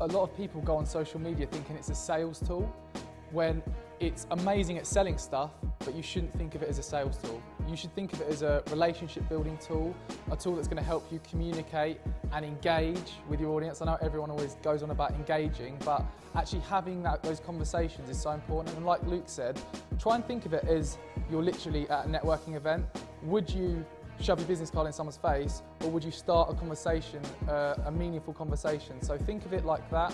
a lot of people go on social media thinking it's a sales tool when it's amazing at selling stuff, but you shouldn't think of it as a sales tool. You should think of it as a relationship building tool, a tool that's going to help you communicate and engage with your audience. I know everyone always goes on about engaging, but actually having that, those conversations is so important. And like Luke said, try and think of it as you're literally at a networking event. Would you shove your business card in someone's face, or would you start a conversation, uh, a meaningful conversation? So think of it like that.